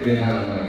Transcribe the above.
Yeah.